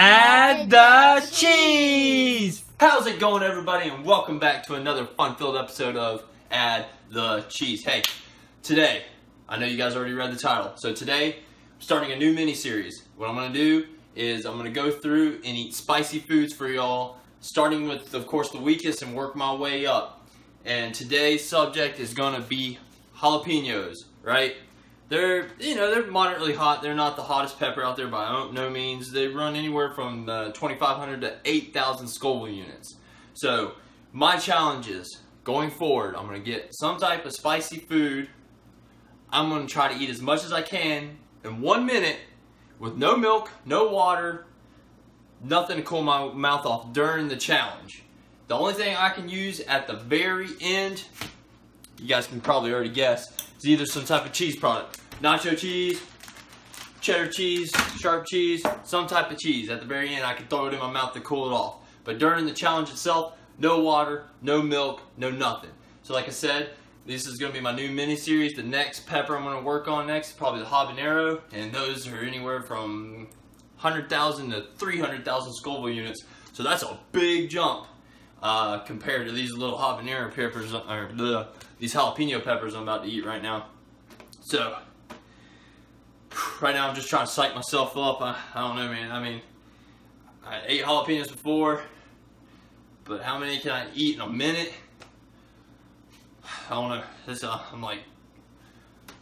Add the cheese! How's it going, everybody? And welcome back to another fun-filled episode of Add the Cheese. Hey, today, I know you guys already read the title. So today, I'm starting a new mini-series. What I'm going to do is I'm going to go through and eat spicy foods for y'all, starting with, of course, the weakest and work my way up. And today's subject is going to be jalapenos, right? They're, you know, they're moderately hot. They're not the hottest pepper out there by no means. They run anywhere from uh, 2,500 to 8,000 Scoville units. So, my challenge is, going forward, I'm going to get some type of spicy food. I'm going to try to eat as much as I can in one minute with no milk, no water, nothing to cool my mouth off during the challenge. The only thing I can use at the very end, you guys can probably already guess, is either some type of cheese product. Nacho cheese, cheddar cheese, sharp cheese, some type of cheese. At the very end, I can throw it in my mouth to cool it off. But during the challenge itself, no water, no milk, no nothing. So like I said, this is going to be my new mini series. The next pepper I'm going to work on next is probably the habanero. And those are anywhere from 100,000 to 300,000 Scoville units. So that's a big jump uh, compared to these little habanero peppers, or the, these jalapeno peppers I'm about to eat right now. So, right now I'm just trying to psych myself up. I, I don't know, man. I mean, I ate jalapenos before, but how many can I eat in a minute? I don't know. This, uh, I'm like,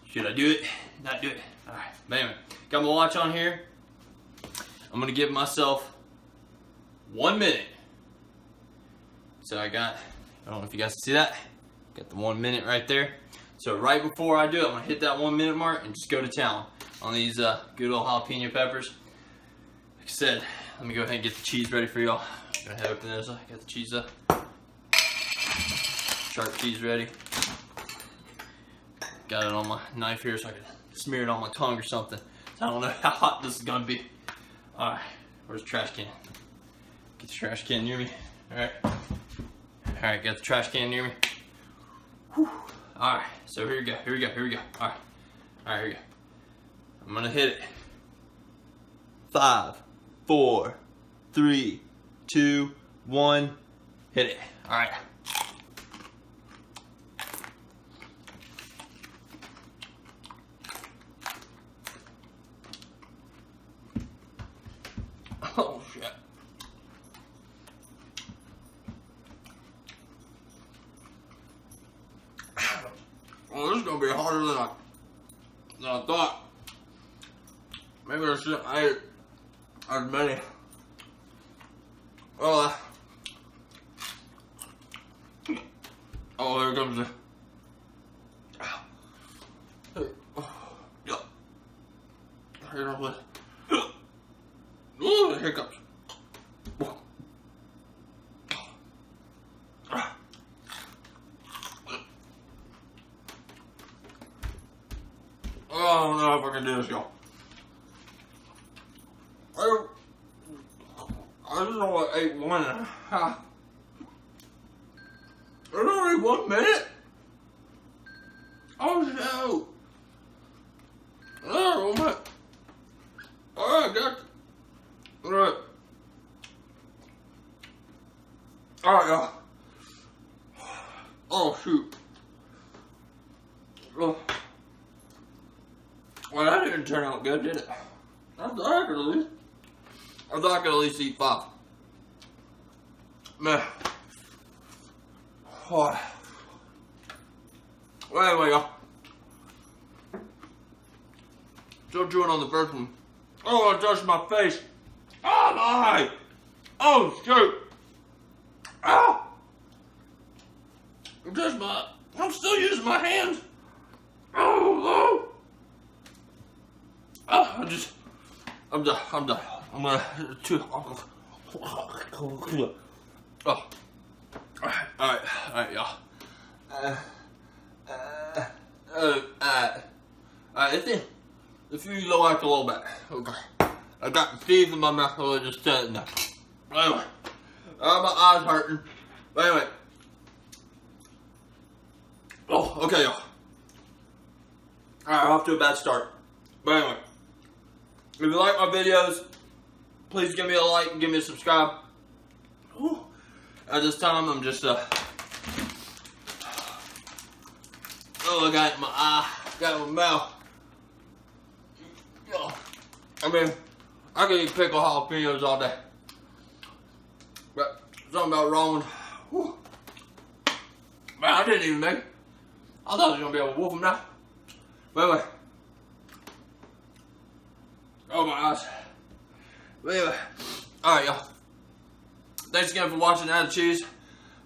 should I do it? Not do it. All right, but anyway, got my watch on here. I'm gonna give myself one minute. So I got, I don't know if you guys can see that. Got the one minute right there. So right before I do it, I'm gonna hit that one minute mark and just go to town on these uh, good old jalapeno peppers. Like I said, let me go ahead and get the cheese ready for y'all. Go ahead open this. Got the cheese up. Sharp cheese ready. Got it on my knife here so I can smear it on my tongue or something. I don't know how hot this is gonna be. Alright, where's the trash can? Get the trash can near me. Alright. Alright, got the trash can near me. Alright, so here we go, here we go, here we go. Alright. Alright, here we go. I'm gonna hit it. Five, four, three, two, one, hit it. Alright. Oh shit. Well, this is gonna be harder than I than I thought. Maybe I shouldn't I ate as many. Well, uh, oh, there comes the. Here comes the. Ooh, the hiccups. Oh, know if I can do this, y'all. I, I just only ate one and a half. There's only one minute? Oh, no. Oh, oh my. Oh, I got. Alright. Alright, oh, y'all. Oh, shoot. Oh. Well, that didn't turn out good, did it? I could at least. I thought I could at least eat five. Man. Oh. Well, anyway, y'all. Still chewing on the first one. Oh, I touched my face. Oh, my. Oh, shoot. Oh. Touched my. I'm still using my hands. Oh, oh. Oh, I just, I'm done. I'm done. I'm gonna too. Oh, all right, all right, all right, y'all. Uh, uh, uh, uh, uh, if you, if you low like a little bit, okay. I got teeth in my mouth, so I just said no. Anyway, uh, my eyes hurting. But anyway. Oh, okay, y'all. Alright, off to a bad start. But anyway, if you like my videos, please give me a like and give me a subscribe. Ooh. At this time, I'm just, uh, oh, I got it in my eye, got it in my mouth. Oh. I mean, I could eat pickled jalapenos all day. But something about. Whew. Man, I didn't even make it. I thought I was gonna be able to whoop them now. But anyway. Oh my eyes. Alright, y'all. Thanks again for watching Add the Cheese.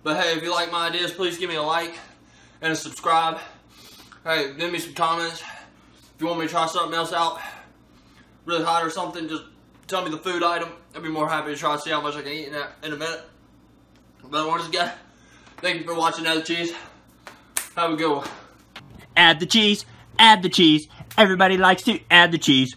But hey, if you like my ideas, please give me a like and a subscribe. Hey, give me some comments. If you want me to try something else out, really hot or something, just tell me the food item. I'd be more happy to try to see how much I can eat in, that, in a minute. But once again, thank you for watching Add the Cheese. Have a good one. Add the cheese, add the cheese. Everybody likes to add the cheese.